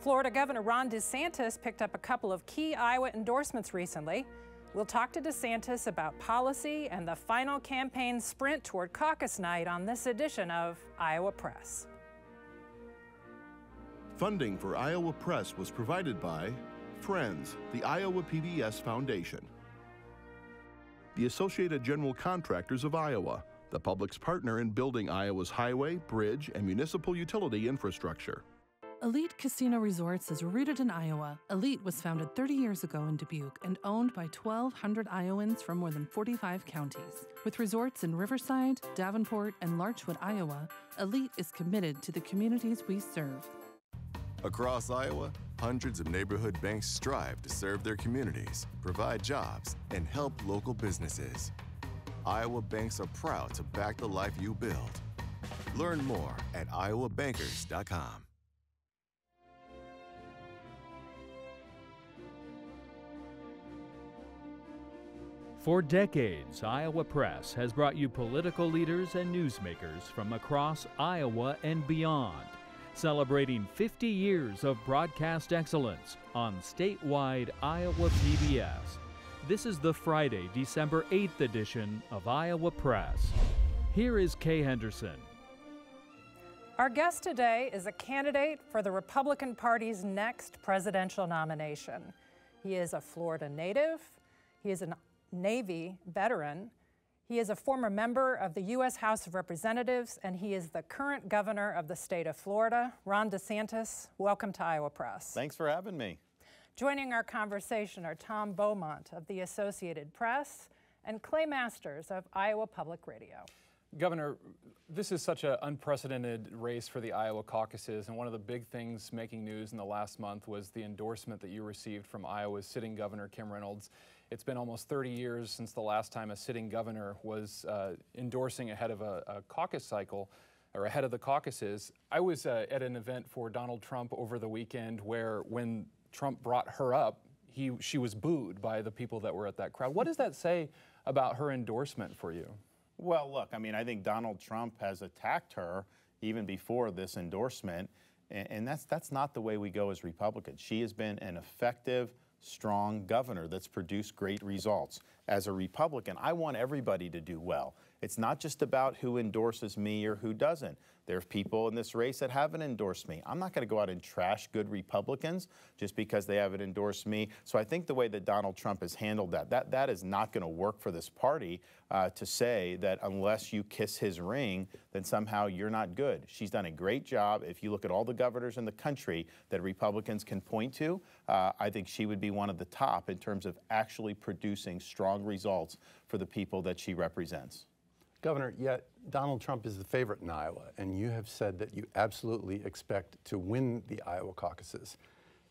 Florida Governor Ron DeSantis picked up a couple of key Iowa endorsements recently. We'll talk to DeSantis about policy and the final campaign sprint toward caucus night on this edition of Iowa Press. Funding for Iowa Press was provided by Friends, the Iowa PBS Foundation, the Associated General Contractors of Iowa, the public's partner in building Iowa's highway, bridge, and municipal utility infrastructure. Elite Casino Resorts is rooted in Iowa. Elite was founded 30 years ago in Dubuque and owned by 1,200 Iowans from more than 45 counties. With resorts in Riverside, Davenport, and Larchwood, Iowa, Elite is committed to the communities we serve. Across Iowa, hundreds of neighborhood banks strive to serve their communities, provide jobs, and help local businesses. Iowa banks are proud to back the life you build. Learn more at iowabankers.com. For decades, Iowa Press has brought you political leaders and newsmakers from across Iowa and beyond, celebrating 50 years of broadcast excellence on statewide Iowa PBS. This is the Friday, December 8th edition of Iowa Press. Here is Kay Henderson. Our guest today is a candidate for the Republican Party's next presidential nomination. He is a Florida native. He is an Navy veteran. He is a former member of the U.S. House of Representatives, and he is the current governor of the state of Florida. Ron DeSantis, welcome to Iowa Press. Thanks for having me. Joining our conversation are Tom Beaumont of the Associated Press and Clay Masters of Iowa Public Radio. Governor, this is such an unprecedented race for the Iowa caucuses, and one of the big things making news in the last month was the endorsement that you received from Iowa's sitting governor, Kim Reynolds. It's been almost 30 years since the last time a sitting governor was uh, endorsing ahead of a, a, caucus cycle or ahead of the caucuses. I was uh, at an event for Donald Trump over the weekend where when Trump brought her up, he, she was booed by the people that were at that crowd. What does that say about her endorsement for you? Well, look, I mean, I think Donald Trump has attacked her even before this endorsement, and, and that's, that's not the way we go as Republicans. She has been an effective, strong governor that's produced great results. As a Republican, I want everybody to do well. It's not just about who endorses me or who doesn't. There are people in this race that haven't endorsed me. I'm not going to go out and trash good Republicans just because they haven't endorsed me. So I think the way that Donald Trump has handled that, that, that is not going to work for this party uh, to say that unless you kiss his ring, then somehow you're not good. She's done a great job. If you look at all the governors in the country that Republicans can point to, uh, I think she would be one of the top in terms of actually producing strong results for the people that she represents. Governor, yet Donald Trump is the favorite in Iowa, and you have said that you absolutely expect to win the Iowa caucuses.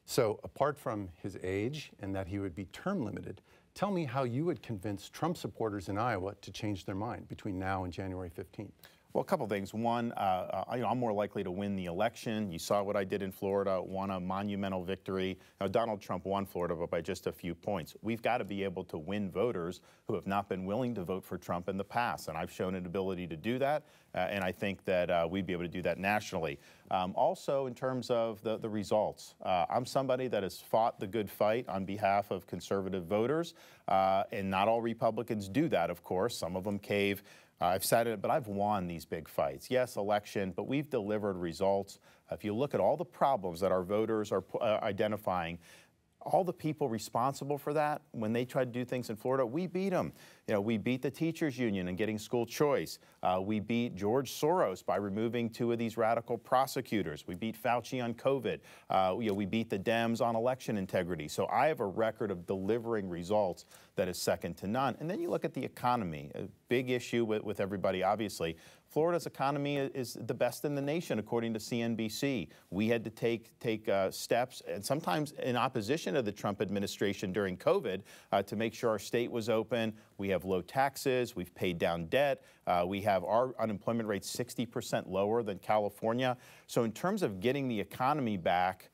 So, apart from his age and that he would be term limited, tell me how you would convince Trump supporters in Iowa to change their mind between now and January 15th. Well, a couple things. One, uh, uh, you know, I'm more likely to win the election. You saw what I did in Florida, won a monumental victory. Now, Donald Trump won Florida, but by just a few points. We've got to be able to win voters who have not been willing to vote for Trump in the past, and I've shown an ability to do that, uh, and I think that uh, we'd be able to do that nationally. Um, also, in terms of the, the results, uh, I'm somebody that has fought the good fight on behalf of conservative voters, uh, and not all Republicans do that, of course. Some of them cave. I've said it, but I've won these big fights. Yes, election, but we've delivered results. If you look at all the problems that our voters are uh, identifying, all the people responsible for that, when they tried to do things in Florida, we beat them. You know, we beat the teachers union and getting school choice. Uh, we beat George Soros by removing two of these radical prosecutors. We beat Fauci on COVID. Uh, you know, we beat the Dems on election integrity. So I have a record of delivering results that is second to none. And then you look at the economy, a big issue with, with everybody, obviously. Florida's economy is the best in the nation, according to CNBC. We had to take take uh, steps, and sometimes in opposition to the Trump administration during COVID, uh, to make sure our state was open. We have low taxes. We've paid down debt. Uh, we have our unemployment rate 60% lower than California. So in terms of getting the economy back.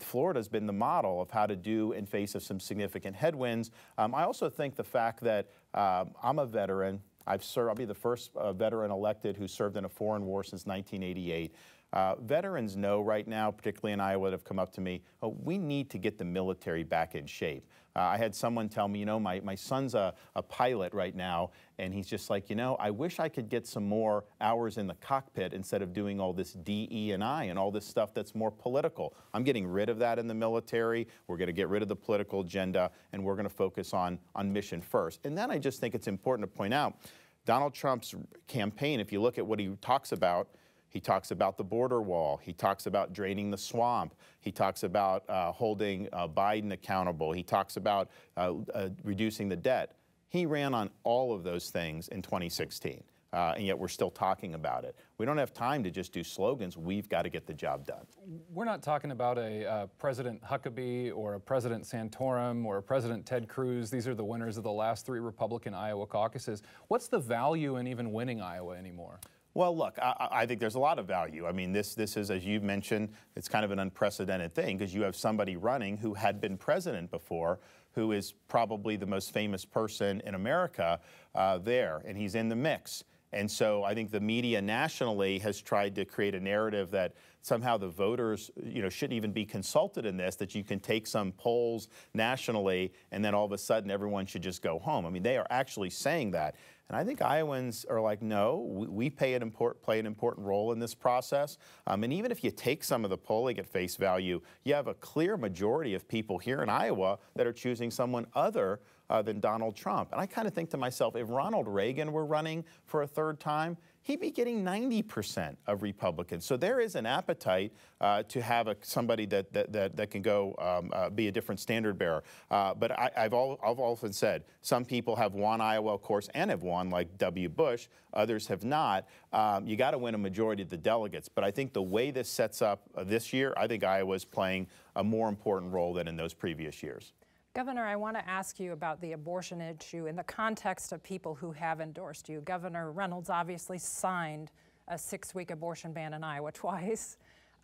Florida's been the model of how to do in face of some significant headwinds. Um, I also think the fact that um, I'm a veteran, I've served, I'll be the first uh, veteran elected who served in a foreign war since 1988. Uh, veterans know right now, particularly in Iowa, that have come up to me, oh, we need to get the military back in shape. Uh, I had someone tell me, you know, my, my son's a, a pilot right now, and he's just like, you know, I wish I could get some more hours in the cockpit instead of doing all this DE and I and all this stuff that's more political. I'm getting rid of that in the military. We're going to get rid of the political agenda, and we're going to focus on, on mission first. And then I just think it's important to point out Donald Trump's campaign, if you look at what he talks about, he talks about the border wall. He talks about draining the swamp. He talks about uh, holding uh, Biden accountable. He talks about uh, uh reducing the debt. He ran on all of those things in 2016. Uh, and yet we're still talking about it. We don't have time to just do slogans. We've got to get the job done. We're not talking about a uh, President Huckabee or a President Santorum or a President Ted Cruz. These are the winners of the last three Republican Iowa caucuses. What's the value in even winning Iowa anymore? Well, look, I, I, think there's a lot of value. I mean, this this is, as you've mentioned, it's kind of an unprecedented thing because you have somebody running who had been president before, who is probably the most famous person in America uh, there, and he's in the mix. And so I think the media nationally has tried to create a narrative that somehow the voters, you know, shouldn't even be consulted in this, that you can take some polls nationally and then all of a sudden everyone should just go home. I mean, they are actually saying that. And I think Iowans are like, no, we, pay an import, play an important role in this process. Um, and even if you take some of the polling at face value, you have a clear majority of people here in Iowa that are choosing someone other uh, than Donald Trump. And I kind of think to myself, if Ronald Reagan were running for a third time, he'd be getting 90% of Republicans. So there is an appetite uh, to have a, somebody that, that, that, that, can go um, uh, be a different standard bearer. Uh, but I, have I've often said some people have won Iowa, of course, and have won, like W. Bush. Others have not. Um, you got to win a majority of the delegates. But I think the way this sets up uh, this year, I think Iowa is playing a more important role than in those previous years. Governor, I want to ask you about the abortion issue in the context of people who have endorsed you. Governor Reynolds obviously signed a six week abortion ban in Iowa twice.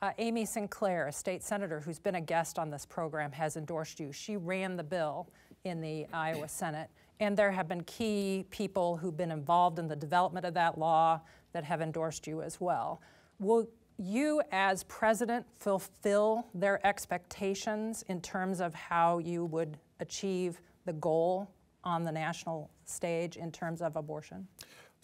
Uh, Amy Sinclair, a state senator who's been a guest on this program, has endorsed you. She ran the bill in the Iowa Senate. And there have been key people who've been involved in the development of that law that have endorsed you as well. Will you as president fulfill their expectations in terms of how you would achieve the goal on the national stage in terms of abortion?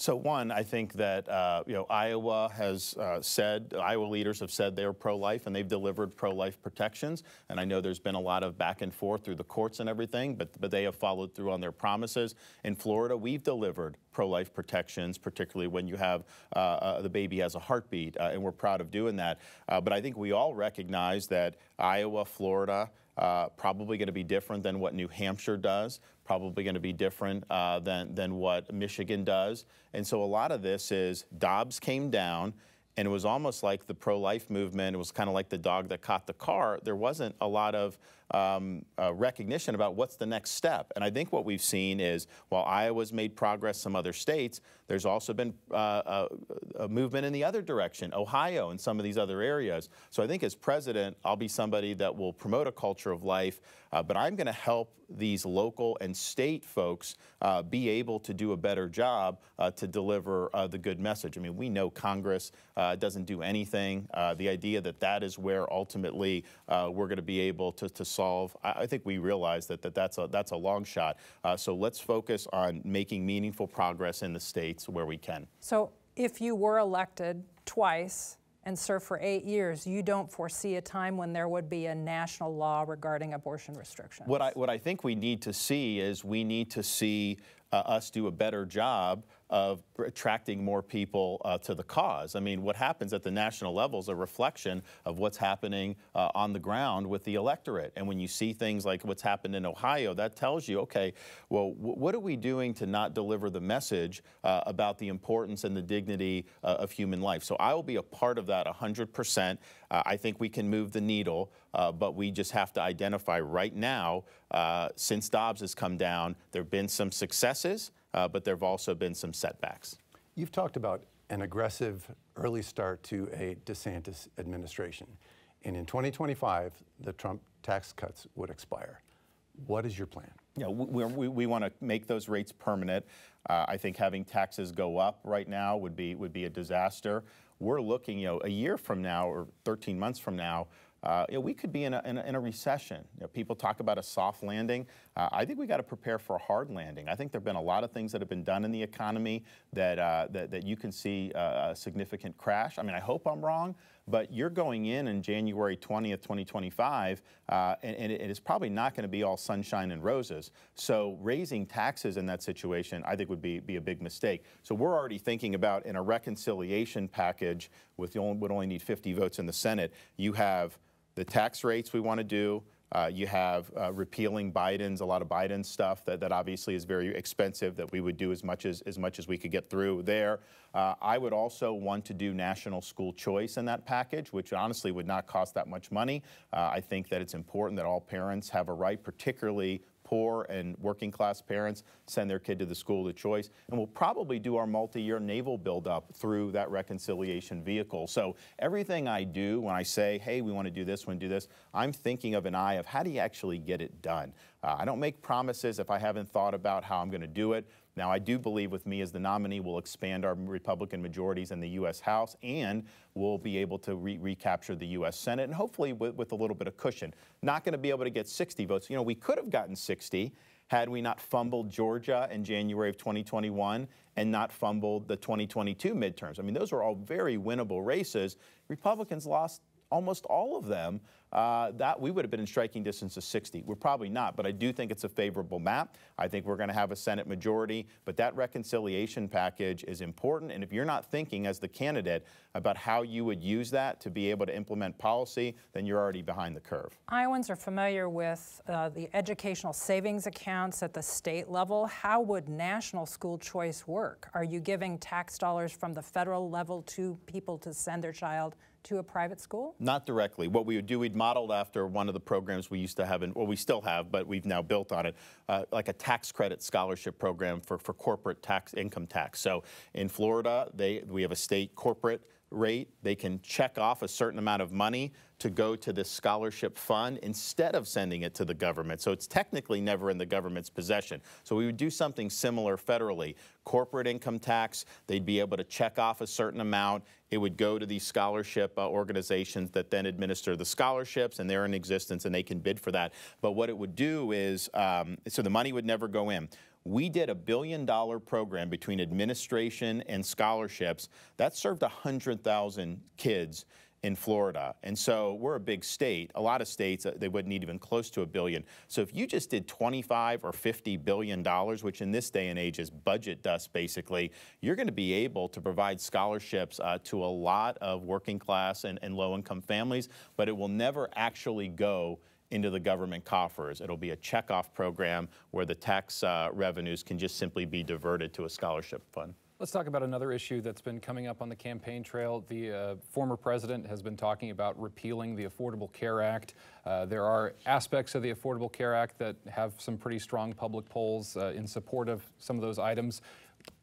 So one, I think that uh, you know Iowa has uh, said Iowa leaders have said they're pro-life and they've delivered pro-life protections. And I know there's been a lot of back and forth through the courts and everything, but but they have followed through on their promises. In Florida, we've delivered pro-life protections, particularly when you have uh, uh the baby has a heartbeat, uh, and we're proud of doing that. Uh, but I think we all recognize that Iowa, Florida. Uh, probably going to be different than what New Hampshire does, probably going to be different uh, than, than what Michigan does. And so a lot of this is Dobbs came down, and it was almost like the pro life movement. It was kind of like the dog that caught the car. There wasn't a lot of um, uh, recognition about what's the next step. And I think what we've seen is while Iowa's made progress, some other states, there's also been uh, a, a, movement in the other direction, Ohio and some of these other areas. So I think as president, I'll be somebody that will promote a culture of life, uh, but I'm going to help these local and state folks uh, be able to do a better job uh, to deliver uh, the good message. I mean, we know Congress doesn't do anything. the idea that that is where ultimately we're going to be able to, to solve, I, I, think we realize that, that that's, a, that's a long shot. so let's focus on making meaningful progress in the states where we can. So if you were elected twice and served for eight years, you don't foresee a time when there would be a national law regarding abortion restrictions? What I, what I think we need to see is we need to see uh, us do a better job of attracting more people uh, to the cause. I mean, what happens at the national level is a reflection of what's happening uh, on the ground with the electorate. And when you see things like what's happened in Ohio, that tells you, okay, well, what are we doing to not deliver the message uh, about the importance and the dignity uh, of human life? So I will be a part of that 100%. Uh, I think we can move the needle, uh, but we just have to identify right now, since Dobbs has come down, there have been some successes uh, but there have also been some setbacks. You've talked about an aggressive early start to a DeSantis administration. And in 2025, the Trump tax cuts would expire. What is your plan? Yeah, we, we, we want to make those rates permanent. Uh, I think having taxes go up right now would be would be a disaster. we're looking, you know, a year from now or 13 months from now, uh, you know, we could be in a, in a, in a recession. You know, people talk about a soft landing. Uh, I think we got to prepare for a hard landing. I think there have been a lot of things that have been done in the economy that, uh, that, that, you can see a significant crash. I mean, I hope I'm wrong, but you're going in in January 20th, 2025, uh, and, and, it is probably not going to be all sunshine and roses. So raising taxes in that situation, I think, would be, be a big mistake. So we're already thinking about in a reconciliation package with only, would only need 50 votes in the Senate, you have the tax rates we want to do, uh, you have uh, repealing Biden's, a lot of Biden's stuff that, that obviously is very expensive that we would do as much as, as much as we could get through there. Uh, I would also want to do national school choice in that package, which honestly would not cost that much money. Uh, I think that it's important that all parents have a right, particularly poor and working class parents send their kid to the school of choice. And we'll probably do our multi-year naval buildup through that reconciliation vehicle. So everything I do when I say, hey, we want to do this, we want to do this, I'm thinking of an eye of how do you actually get it done? Uh, I don't make promises if I haven't thought about how I'm going to do it. Now, I do believe with me as the nominee, we'll expand our Republican majorities in the U.S. House and we'll be able to re recapture the U.S. Senate and hopefully with, with a little bit of cushion. Not going to be able to get 60 votes. You know, we could have gotten 60 had we not fumbled Georgia in January of 2021 and not fumbled the 2022 midterms. I mean, those were all very winnable races. Republicans lost almost all of them, uh, that we would have been in striking distance of 60. We're probably not, but I do think it's a favorable map. I think we're going to have a Senate majority, but that reconciliation package is important. And if you're not thinking as the candidate about how you would use that to be able to implement policy, then you're already behind the curve. Iowans are familiar with uh, the educational savings accounts at the state level. How would national school choice work? Are you giving tax dollars from the federal level to people to send their child to a private school? Not directly. What we would do, we'd modeled after one of the programs we used to have, and well, we still have, but we've now built on it, uh, like a tax credit scholarship program for, for corporate tax income tax. So in Florida, they, we have a state corporate rate, they can check off a certain amount of money to go to this scholarship fund instead of sending it to the government. So it's technically never in the government's possession. So we would do something similar federally. Corporate income tax, they'd be able to check off a certain amount. It would go to these scholarship uh, organizations that then administer the scholarships, and they're in existence and they can bid for that. But what it would do is, um, so the money would never go in we did a billion dollar program between administration and scholarships that served 100,000 kids in Florida. And so we're a big state. A lot of states, uh, they wouldn't need even close to a billion. So if you just did 25 or 50 billion dollars, which in this day and age is budget dust basically, you're going to be able to provide scholarships uh, to a lot of working class and, and low income families, but it will never actually go into the government coffers. It'll be a checkoff program where the tax uh, revenues can just simply be diverted to a scholarship fund. Let's talk about another issue that's been coming up on the campaign trail. The uh, former president has been talking about repealing the Affordable Care Act. Uh, there are aspects of the Affordable Care Act that have some pretty strong public polls uh, in support of some of those items.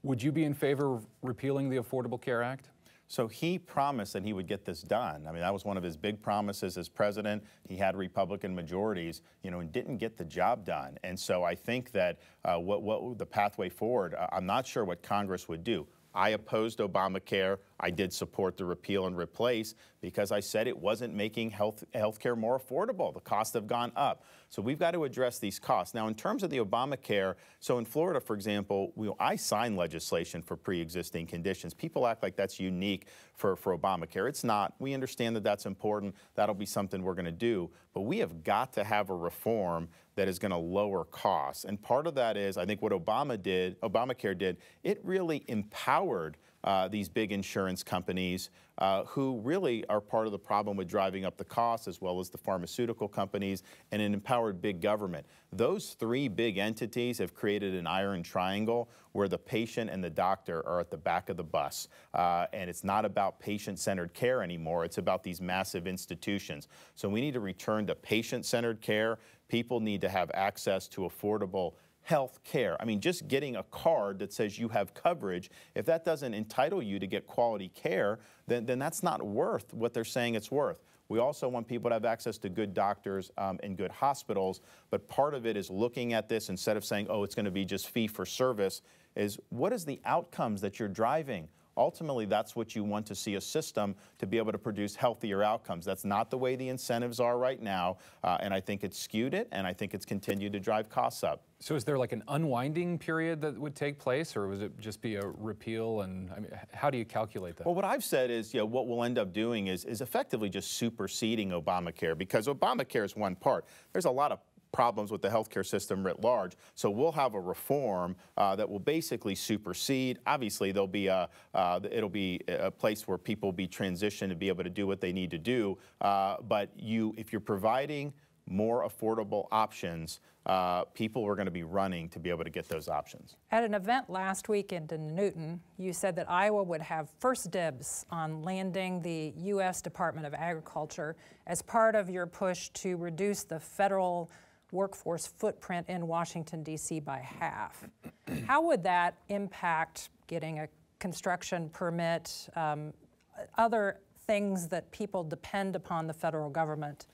Would you be in favor of repealing the Affordable Care Act? So he promised that he would get this done. I mean, that was one of his big promises as president. He had Republican majorities, you know, and didn't get the job done. And so I think that uh, what, what the pathway forward, uh, I'm not sure what Congress would do. I opposed Obamacare. I did support the repeal and replace because I said it wasn't making health care more affordable. The costs have gone up. So we've got to address these costs. Now, in terms of the Obamacare, so in Florida, for example, we, I signed legislation for pre-existing conditions. People act like that's unique for, for Obamacare. It's not. We understand that that's important. That'll be something we're going to do. But we have got to have a reform that is going to lower costs. And part of that is, I think what Obama did, Obamacare did, it really empowered uh, these big insurance companies uh, who really are part of the problem with driving up the costs as well as the pharmaceutical companies and an empowered big government. Those three big entities have created an iron triangle where the patient and the doctor are at the back of the bus. Uh, and it's not about patient-centered care anymore. It's about these massive institutions. So we need to return to patient-centered care. People need to have access to affordable health care. I mean, just getting a card that says you have coverage, if that doesn't entitle you to get quality care, then, then that's not worth what they're saying it's worth. We also want people to have access to good doctors um, and good hospitals, but part of it is looking at this instead of saying, oh, it's going to be just fee for service, is what is the outcomes that you're driving? Ultimately that's what you want to see a system to be able to produce healthier outcomes. That's not the way the incentives are right now, uh, and I think it's skewed it, and I think it's continued to drive costs up. So is there like an unwinding period that would take place, or would it just be a repeal? And I mean, how do you calculate that? Well, what I've said is, you know, what we'll end up doing is, is effectively just superseding Obamacare because Obamacare is one part. There's a lot of problems with the healthcare system writ large. So we'll have a reform uh, that will basically supersede. Obviously, there'll be a uh, it'll be a place where people be transitioned to be able to do what they need to do. Uh, but you, if you're providing more affordable options, uh, people are going to be running to be able to get those options. At an event last week in Newton, you said that Iowa would have first dibs on landing the U.S. Department of Agriculture as part of your push to reduce the federal workforce footprint in Washington, D.C. by half. How would that impact getting a construction permit, um, other things that people depend upon the federal government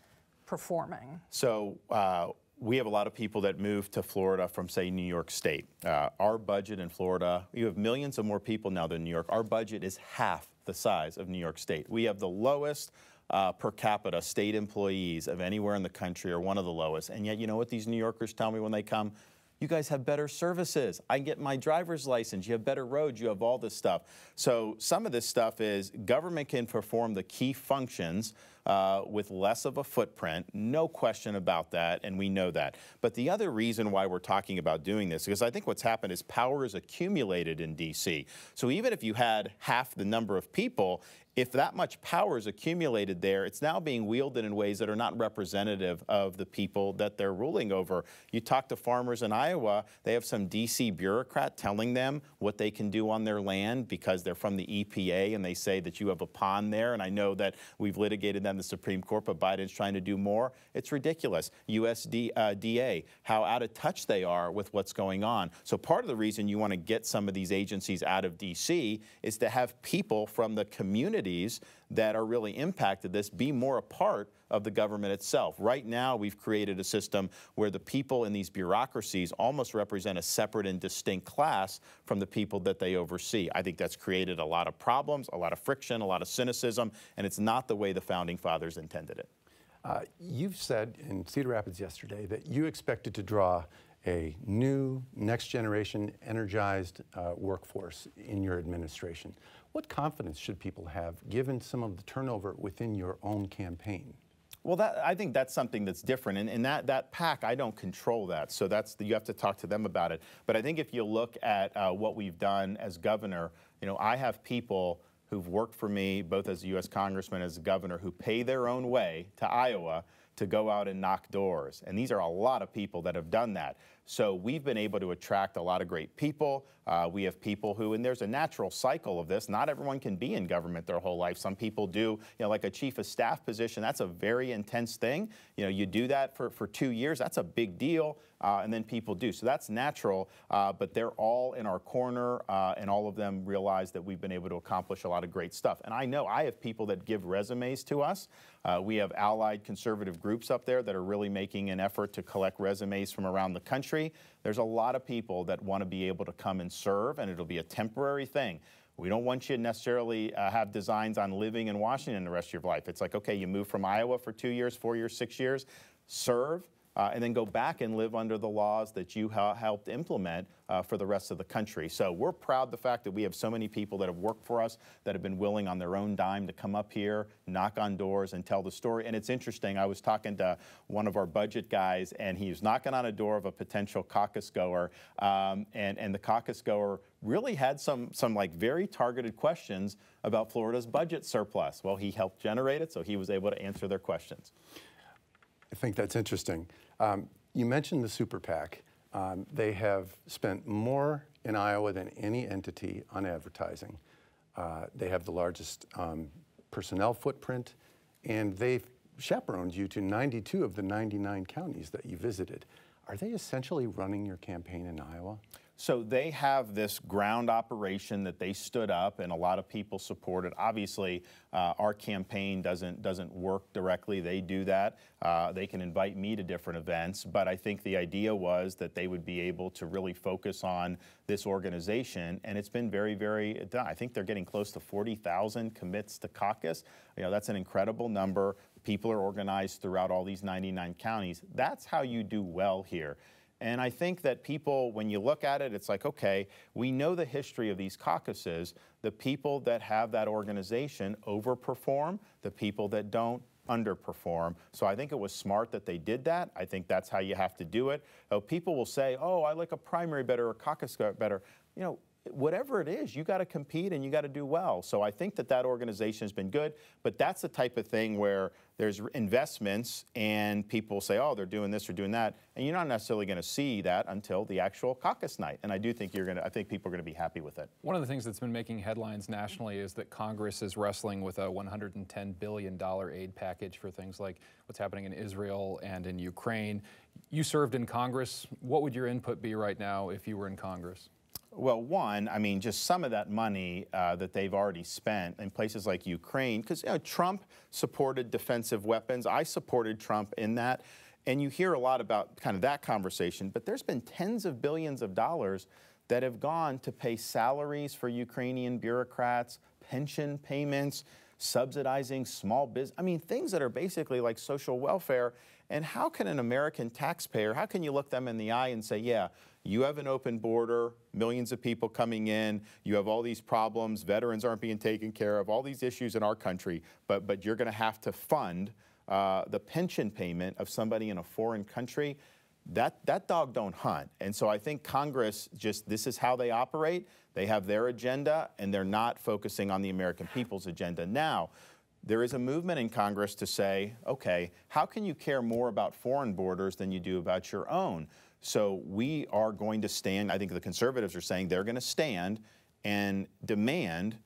performing? So, uh, we have a lot of people that move to Florida from, say, New York State. Uh, our budget in Florida, you have millions of more people now than New York. Our budget is half the size of New York State. We have the lowest uh, per capita state employees of anywhere in the country are one of the lowest. And yet, you know what these New Yorkers tell me when they come? You guys have better services. I get my driver's license. You have better roads. You have all this stuff. So some of this stuff is government can perform the key functions uh, with less of a footprint. No question about that, and we know that. But the other reason why we're talking about doing this, because I think what's happened is power is accumulated in D.C. So even if you had half the number of people, if that much power is accumulated there, it's now being wielded in ways that are not representative of the people that they're ruling over. You talk to farmers in Iowa, they have some DC bureaucrat telling them what they can do on their land because they're from the EPA and they say that you have a pond there. And I know that we've litigated that in the Supreme Court, but Biden's trying to do more. It's ridiculous. USDA, uh, how out of touch they are with what's going on. So part of the reason you want to get some of these agencies out of DC is to have people from the community communities that are really impacted this be more a part of the government itself. Right now, we've created a system where the people in these bureaucracies almost represent a separate and distinct class from the people that they oversee. I think that's created a lot of problems, a lot of friction, a lot of cynicism, and it's not the way the founding fathers intended it. Uh, you've said in Cedar Rapids yesterday that you expected to draw a new, next generation, energized uh, workforce in your administration. What confidence should people have given some of the turnover within your own campaign? Well, that, I think that's something that's different. And, and that, that PAC, I don't control that. So that's the, you have to talk to them about it. But I think if you look at uh, what we've done as governor, you know, I have people who've worked for me, both as a U.S. congressman as a governor, who pay their own way to Iowa to go out and knock doors. And these are a lot of people that have done that. So we've been able to attract a lot of great people. Uh, we have people who, and there's a natural cycle of this. Not everyone can be in government their whole life. Some people do, you know, like a chief of staff position. That's a very intense thing. You know, you do that for, for two years. That's a big deal. Uh, and then people do. So that's natural. Uh, but they're all in our corner, uh, and all of them realize that we've been able to accomplish a lot of great stuff. And I know I have people that give resumes to us. Uh, we have allied conservative groups up there that are really making an effort to collect resumes from around the country there's a lot of people that want to be able to come and serve, and it'll be a temporary thing. We don't want you to necessarily uh, have designs on living in Washington the rest of your life. It's like, okay, you move from Iowa for two years, four years, six years, serve, uh, and then go back and live under the laws that you helped implement uh, for the rest of the country. So we're proud the fact that we have so many people that have worked for us that have been willing on their own dime to come up here, knock on doors, and tell the story. And it's interesting. I was talking to one of our budget guys, and he was knocking on a door of a potential caucus goer, um, and and the caucus goer really had some some like very targeted questions about Florida's budget surplus. Well, he helped generate it, so he was able to answer their questions. I think that's interesting. Um, you mentioned the super PAC. Um, they have spent more in Iowa than any entity on advertising. Uh, they have the largest um, personnel footprint, and they've chaperoned you to 92 of the 99 counties that you visited. Are they essentially running your campaign in Iowa? So they have this ground operation that they stood up, and a lot of people supported. Obviously, uh, our campaign doesn't doesn't work directly. They do that. Uh, they can invite me to different events, but I think the idea was that they would be able to really focus on this organization, and it's been very, very. I think they're getting close to 40,000 commits to caucus. You know, that's an incredible number. People are organized throughout all these 99 counties. That's how you do well here. And I think that people, when you look at it, it's like, okay, we know the history of these caucuses. The people that have that organization overperform, the people that don't underperform. So I think it was smart that they did that. I think that's how you have to do it. Oh, people will say, oh, I like a primary better or caucus better. You know, whatever it is, you got to compete and you got to do well. So I think that that organization has been good, but that's the type of thing where there's investments and people say, oh, they're doing this or doing that, and you're not necessarily going to see that until the actual caucus night. And I do think you're going to, I think people are going to be happy with it. One of the things that's been making headlines nationally is that Congress is wrestling with a 110 billion dollar aid package for things like what's happening in Israel and in Ukraine. You served in Congress. What would your input be right now if you were in Congress? Well, one, I mean, just some of that money uh, that they've already spent in places like Ukraine, because you know, Trump supported defensive weapons. I supported Trump in that. And you hear a lot about kind of that conversation, but there's been tens of billions of dollars that have gone to pay salaries for Ukrainian bureaucrats, pension payments, subsidizing small business. I mean, things that are basically like social welfare. And how can an American taxpayer, how can you look them in the eye and say, yeah, you have an open border, millions of people coming in, you have all these problems, veterans aren't being taken care of, all these issues in our country, but, but you're going to have to fund uh, the pension payment of somebody in a foreign country. That, that dog don't hunt. And so I think Congress just, this is how they operate. They have their agenda, and they're not focusing on the American people's agenda. Now, there is a movement in Congress to say, okay, how can you care more about foreign borders than you do about your own? So we are going to stand, I think the conservatives are saying they're going to stand and demand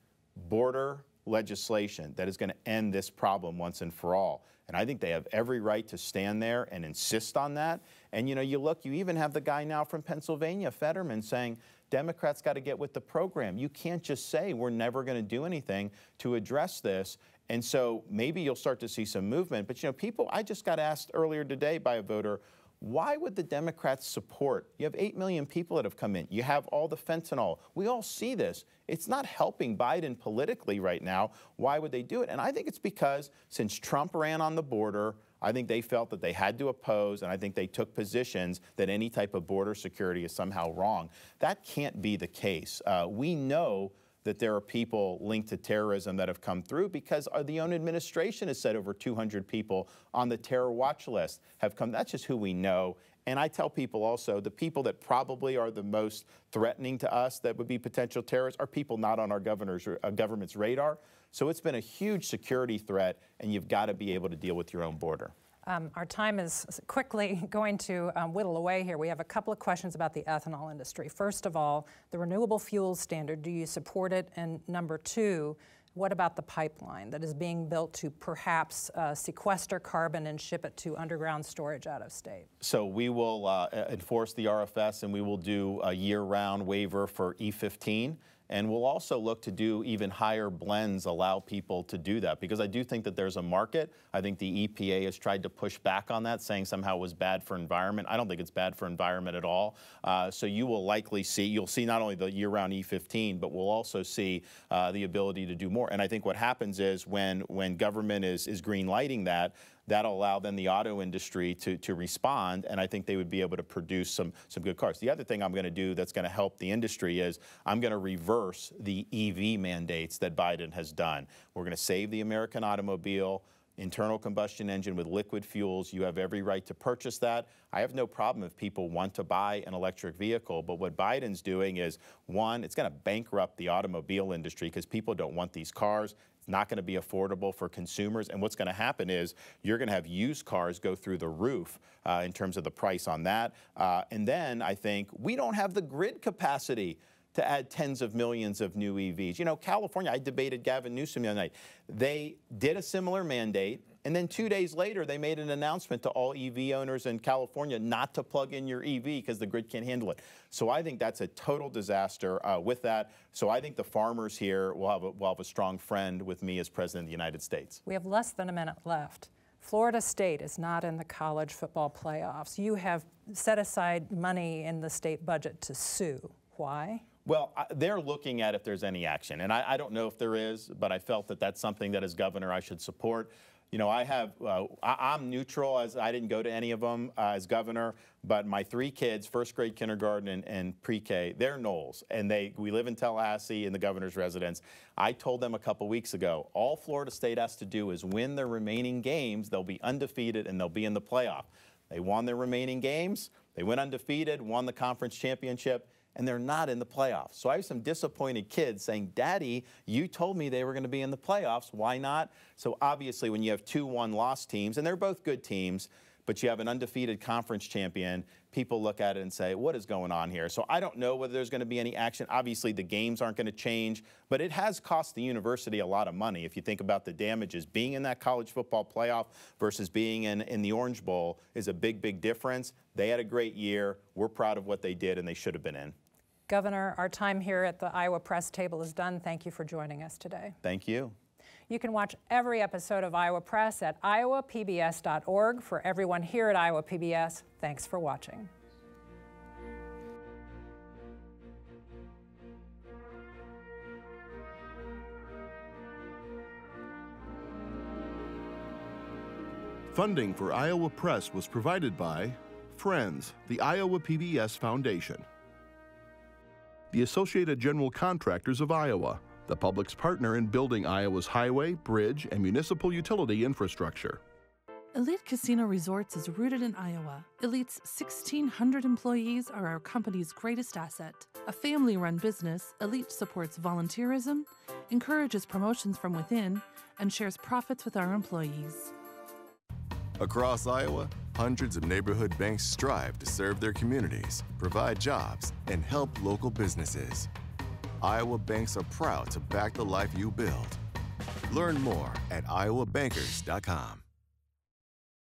border legislation that is going to end this problem once and for all. And I think they have every right to stand there and insist on that. And you know, you look, you even have the guy now from Pennsylvania, Fetterman, saying Democrats got to get with the program. You can't just say we're never going to do anything to address this. And so maybe you'll start to see some movement. But you know, people, I just got asked earlier today by a voter, why would the Democrats support? You have 8 million people that have come in. You have all the fentanyl. We all see this. It's not helping Biden politically right now. Why would they do it? And I think it's because since Trump ran on the border, I think they felt that they had to oppose, and I think they took positions that any type of border security is somehow wrong. That can't be the case. Uh, we know that there are people linked to terrorism that have come through because the own administration has said over 200 people on the terror watch list have come. That's just who we know. And I tell people also the people that probably are the most threatening to us that would be potential terrorists are people not on our governor's uh, government's radar. So it's been a huge security threat, and you've got to be able to deal with your own border. Um, our time is quickly going to um, whittle away here. We have a couple of questions about the ethanol industry. First of all, the renewable fuels standard, do you support it? And number two, what about the pipeline that is being built to perhaps uh, sequester carbon and ship it to underground storage out of state? So we will uh, enforce the RFS and we will do a year-round waiver for E15. And we'll also look to do even higher blends, allow people to do that, because I do think that there's a market. I think the EPA has tried to push back on that, saying somehow it was bad for environment. I don't think it's bad for environment at all. Uh, so you will likely see, you'll see not only the year-round E15, but we'll also see uh, the ability to do more. And I think what happens is when, when government is, is green lighting that, that'll allow then the auto industry to, to respond, and I think they would be able to produce some, some good cars. The other thing I'm going to do that's going to help the industry is I'm going to reverse the EV mandates that Biden has done. We're going to save the American automobile internal combustion engine with liquid fuels. You have every right to purchase that. I have no problem if people want to buy an electric vehicle. But what Biden's doing is, one, it's going to bankrupt the automobile industry because people don't want these cars not going to be affordable for consumers. And what's going to happen is you're going to have used cars go through the roof uh, in terms of the price on that. Uh, and then I think we don't have the grid capacity to add tens of millions of new EVs. You know, California, I debated Gavin Newsom the other night. They did a similar mandate And then two days later, they made an announcement to all EV owners in California not to plug in your EV because the grid can't handle it. So I think that's a total disaster uh, with that. So I think the farmers here will have, a, will have a strong friend with me as President of the United States. We have less than a minute left. Florida State is not in the college football playoffs. You have set aside money in the state budget to sue. Why? Well, they're looking at if there's any action, and I, I, don't know if there is, but I felt that that's something that as governor I should support. You know, I have, uh, I, am neutral as I didn't go to any of them uh, as governor, but my three kids, first grade, kindergarten, and, and pre-K, they're Noles, and they we live in Tallahassee in the governor's residence. I told them a couple weeks ago, all Florida State has to do is win their remaining games. They'll be undefeated and they'll be in the playoff. They won their remaining games. They went undefeated, won the conference championship and they're not in the playoffs. So I have some disappointed kids saying, Daddy, you told me they were going to be in the playoffs. Why not? So obviously, when you have two one loss teams, and they're both good teams, but you have an undefeated conference champion, people look at it and say, what is going on here? So I don't know whether there's going to be any action. Obviously, the games aren't going to change, but it has cost the university a lot of money. If you think about the damages, being in that college football playoff versus being in, in the Orange Bowl is a big, big difference. They had a great year. We're proud of what they did, and they should have been in. Governor, our time here at the Iowa Press table is done. Thank you for joining us today. Thank you. You can watch every episode of Iowa Press at iowapbs.org. For everyone here at Iowa PBS, thanks for watching. Funding for Iowa Press was provided by Friends, the Iowa PBS Foundation. The Associated General Contractors of Iowa, the public's partner in building Iowa's highway, bridge, and municipal utility infrastructure. Elite Casino Resorts is rooted in Iowa. Elite's 1,600 employees are our company's greatest asset. A family run business, Elite supports volunteerism, encourages promotions from within, and shares profits with our employees. Across Iowa, hundreds of neighborhood banks strive to serve their communities, provide jobs, and help local businesses. Iowa banks are proud to back the life you build. Learn more at iowabankers.com.